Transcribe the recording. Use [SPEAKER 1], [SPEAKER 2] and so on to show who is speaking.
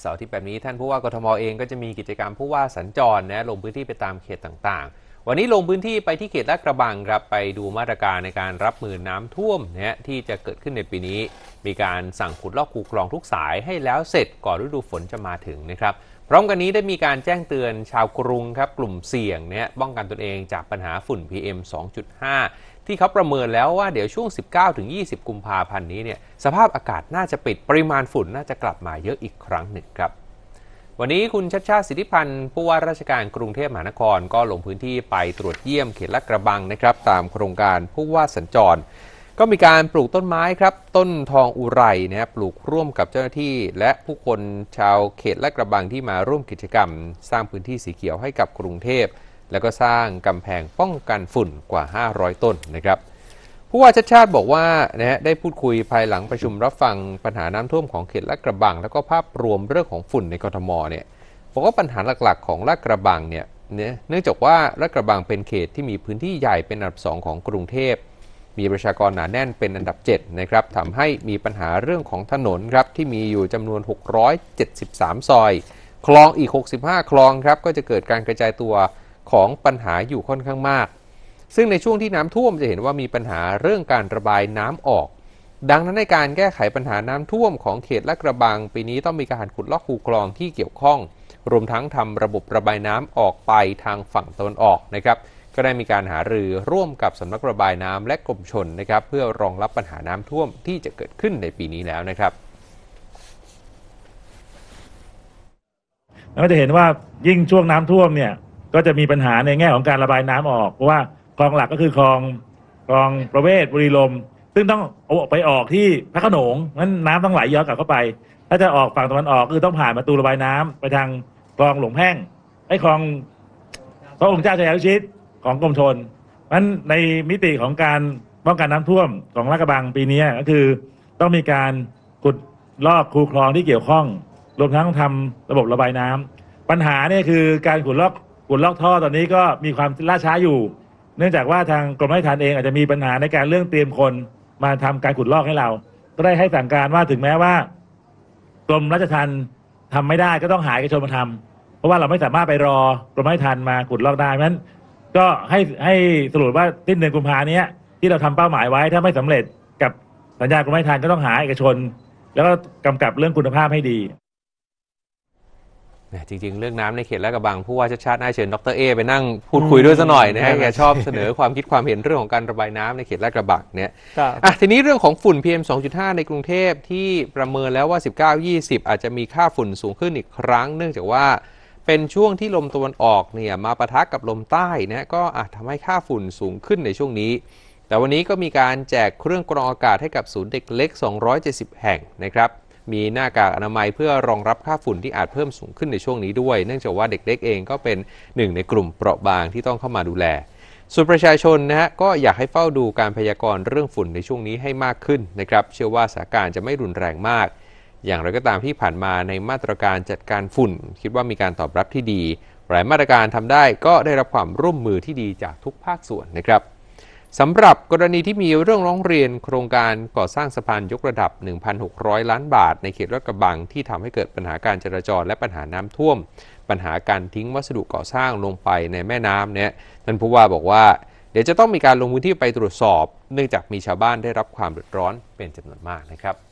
[SPEAKER 1] เสาร์ที่แบบนี้ท่านผู้ว่ากทมเองก็จะมีกิจกรรมผู้ว่าสัญจรนะลงพื้นที่ไปตามเขตต่างๆ วันนี้ลงพื้นที่ไปที่เขตลาดกระบังครับไปดูมาตรการในการรับมือน้ำท่วมนะที่จะเกิดขึ้นในปีนี้ มีการสั่งขุดลอกคูคลองทุกสายให้แล้วเสร็จก่อนฤดูฝนจะมาถึงนะครับพร้อมกันนี้ได้มีการแจ้งเตือนชาวกรุงครับกลุ่มเสี่ยงเนี่ยป้องกันตนเองจากปัญหาฝุ่น PM 2.5 ที่เขาประเมินแล้วว่าเดี๋ยวช่วง 19-20 กุมภาพันธ์นี้เนี่ยสภาพอากาศน่าจะปิดปริมาณฝุ่นน่าจะกลับมาเยอะอีกครั้งหนึ่งครับ วันนี้คุณชัดชาติสิทธิพันธ์ผู้ว่าราชการกรุงเทพมหานครก็ลงพื้นที่ไปตรวจเยี่ยมเขตลาดกระบังนะครับตามโครงการผู้ว่าสัญจร ก็มีการปลูกต้นไม้ครับต้นทองอุไรนะครับปลูกร่วมกับเจ้าหน้าที่ และผู้คนชาวเขตลาดกระบังที่มาร่วมกิจกรรม สร้างพื้นที่สีเขียวให้กับกรุงเทพ แล้วก็สร้างกำแพงป้องกันฝุ่นกว่า 500 ต้นนะครับ ผู้ว่าชัดชาติบอกว่านะฮะได้พูดคุยภายหลังประชุมรับฟังปัญหาน้ำท่วมของเขตลาดกระบัง แล้วก็ภาพรวมเรื่องของฝุ่นในกทมเนี่ยบอกว่าปัญหาหลักๆ ของลาดกระบังเนี่ยเนื่องจากว่าลาดกระบังเป็นเขตที่มีพื้นที่ใหญ่เป็นอันดับสองของกรุงเทพ มีประชากรหนาแน่นเป็นอันดับ7นะครับทำให้มีปัญหาเรื่องของถนนครับที่มีอยู่จำนวน 673 ซอย คลองอีก 65 คลองครับก็จะเกิดการกระจายตัวของปัญหาอยู่ค่อนข้างมาก ซึ่งในช่วงที่น้ำท่วมจะเห็นว่ามีปัญหาเรื่องการระบายน้ำออก ดังนั้นในการแก้ไขปัญหาน้ำท่วมของเขตลาดกระบัง ปีนี้ต้องมีการขุดลอกคูคลองที่เกี่ยวข้อง รวมทั้งทำระบบระบายน้ำออกไปทางฝั่งตะวันออกนะครับ ก็ได้มีการหารือร่วมกับสำนักระบายน้ำและกรมชนนะครับ เพื่อรองรับปัญหาน้ำท่วมที่จะเกิดขึ้นในปีนี้แล้วนะครับ
[SPEAKER 2] แล้วก็จะเห็นว่ายิ่งช่วงน้ำท่วมเนี่ยก็จะมีปัญหาในแง่ของการระบายน้ำออกเพราะว่า คลองหลักก็คือคลองคลองประเวศบุรีลมย์ซึ่งต้องเอาไปออกที่พระโขนงนั้นน้ำต้องไหลย้อนกลับเข้าไป ถ้าจะออกฝั่งตะวันออกคือต้องผ่านประตูระบายน้ำไปทางคลองหลวงแพ่งไอ้คลองพระองค์เจ้าชายาชิตของกรมชนนั้นในมิติของการป้องกันน้ำท่วมของลาดกระบังปีนี้ก็คือ ต้องมีการขุดลอกคูคลองที่เกี่ยวข้อง รวมทั้งทำระบบระบายน้ำปัญหาเนี่ยคือการขุดลอกขุดลอกท่อตอนนี้ก็มีความล่าช้าอยู่ เนื่องจากว่าทางกรมราชทัณฑ์เองอาจจะมีปัญหาในการเรื่องเตรียมคนมาทำการขุดลอกให้เรา ก็ได้ให้สั่งการว่าถึงแม้ว่ากรมราชทัณฑ์ทำไม่ได้ก็ต้องหาเอกชนมาทำเพราะว่าเราไม่สามารถไปรอกรมราชทัณฑ์มาขุดลอกได้เพราะฉะนั้นก็ให้ให้สรุปว่าสิ้นเดือนกุมภาเนี้ยที่เราทำเป้าหมายไว้ถ้าไม่สำเร็จกับสัญญากรมราชทัณฑ์ก็ต้องหาเอกชน แล้วก็กำกับเรื่องคุณภาพให้ดี
[SPEAKER 1] แหมจริง ๆ เรื่องน้ำในเขตลาดกระบังผู้ว่าชัดชาติน่าเชิญดรเอไปนั่งพูดคุยด้วยซะหน่อยนะฮะ
[SPEAKER 2] อืม
[SPEAKER 1] แกชอบเสนอความคิดความเห็นเรื่องของการระบายน้ำในเขตลาดกระบังเนี่ย
[SPEAKER 3] ครับ
[SPEAKER 1] อะทีนี้เรื่องของฝุ่น PM 2.5 ในกรุงเทพที่ประเมินแล้วว่า 19-20 อาจจะมีค่าฝุ่นสูงขึ้นอีกครั้ง เนื่องจากว่าเป็นช่วงที่ลมตะวันออกเนี่ยมาปะทะกับลมใต้นะก็อาจทำให้ค่าฝุ่นสูงขึ้นในช่วงนี้ แต่วันนี้ก็มีการแจกเครื่องกรองอากาศให้กับศูนย์เด็กเล็ก 270 แห่งนะครับ มีหน้ากากอนามัยเพื่อรองรับค่าฝุ่นที่อาจเพิ่มสูงขึ้นในช่วงนี้ด้วย เนื่องจากว่าเด็กเล็กเองก็เป็นหนึ่งในกลุ่มเปราะบางที่ต้องเข้ามาดูแลส่วนประชาชนนะฮะก็อยากให้เฝ้าดูการพยากรณ์เรื่องฝุ่นในช่วงนี้ให้มากขึ้นนะครับเชื่อว่าสถานการณ์จะไม่รุนแรงมาก อย่างไรก็ตามที่ผ่านมาในมาตรการจัดการฝุ่น คิดว่ามีการตอบรับที่ดีหลายมาตรการทำได้ก็ได้รับความร่วมมือที่ดีจากทุกภาคส่วนนะครับ สำหรับกรณีที่มีเรื่องร้องเรียนโครงการก่อสร้างสะพานยกระดับ 1,600 ล้านบาท ในเขตลาดกระบังที่ทำให้เกิดปัญหาการจราจรและปัญหาน้ำท่วม ปัญหาการทิ้งวัสดุก่อสร้างลงไปในแม่น้ำเนี่ยท่านผู้ว่าบอกว่า เดี๋ยวจะต้องมีการลงพื้นที่ไปตรวจสอบ เนื่องจากมีชาวบ้านได้รับความเดือดร้อนเป็นจำนวนมากนะครับ